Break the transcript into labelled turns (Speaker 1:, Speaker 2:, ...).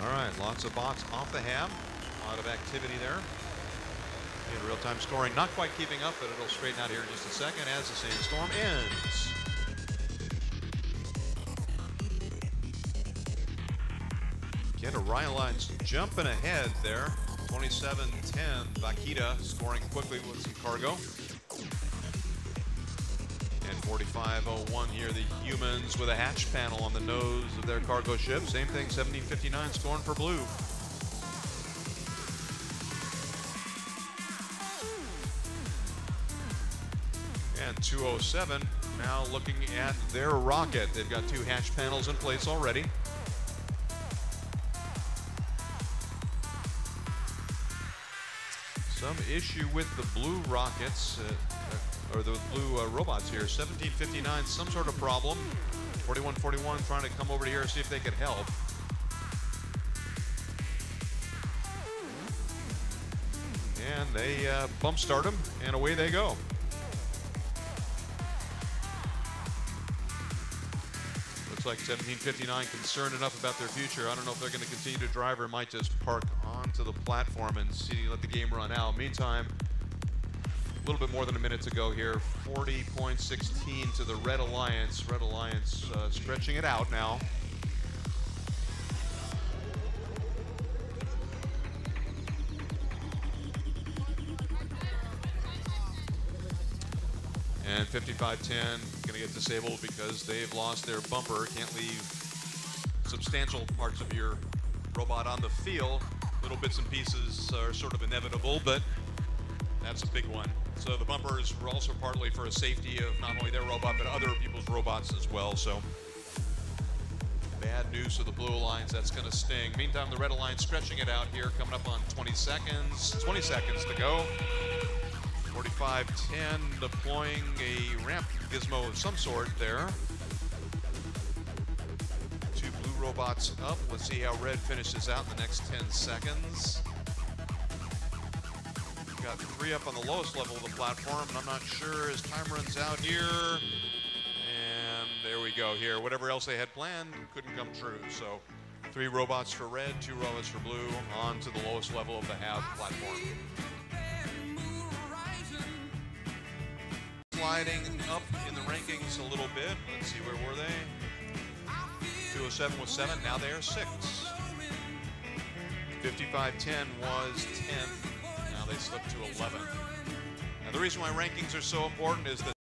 Speaker 1: All right, lots of bots off the HAB. A lot of activity there. In real-time scoring, not quite keeping up, but it'll straighten out here in just a second as the sandstorm ends. Get a Rylines jumping ahead there. 27-10. Vaquita scoring quickly with some cargo. And 45.01 here, the humans with a hatch panel on the nose of their cargo ship. Same thing, 1759 scoring for blue. And 207 now looking at their rocket. They've got two hatch panels in place already. Some issue with the blue rockets, uh, or the blue uh, robots here. 1759, some sort of problem. 4141 trying to come over here see if they could help. And they uh, bump start them, and away they go. Looks like 1759 concerned enough about their future. I don't know if they're going to continue to drive or might just park onto the platform and see let the game run out. Meantime, a little bit more than a minute to go here. 40.16 to the Red Alliance. Red Alliance uh, stretching it out now. And 5510 going to get disabled because they've lost their bumper. Can't leave substantial parts of your robot on the field. Little bits and pieces are sort of inevitable, but that's a big one. So the bumpers were also partly for a safety of not only their robot, but other people's robots as well. So bad news for the Blue Alliance. That's going to sting. Meantime, the Red Alliance stretching it out here, coming up on 20 seconds. 20 seconds to go. 45-10 deploying a ramp gizmo of some sort there. Robots up. Let's see how red finishes out in the next 10 seconds. Got three up on the lowest level of the platform, I'm not sure as time runs out here. And there we go here. Whatever else they had planned couldn't come true. So three robots for red, two robots for blue, on to the lowest level of the HAB platform. sliding up in the rankings a little bit. Let's see, where were they? 207 was 7, now they are 6. 5510 was 10, now they slipped to 11. Now the reason why rankings are so important is that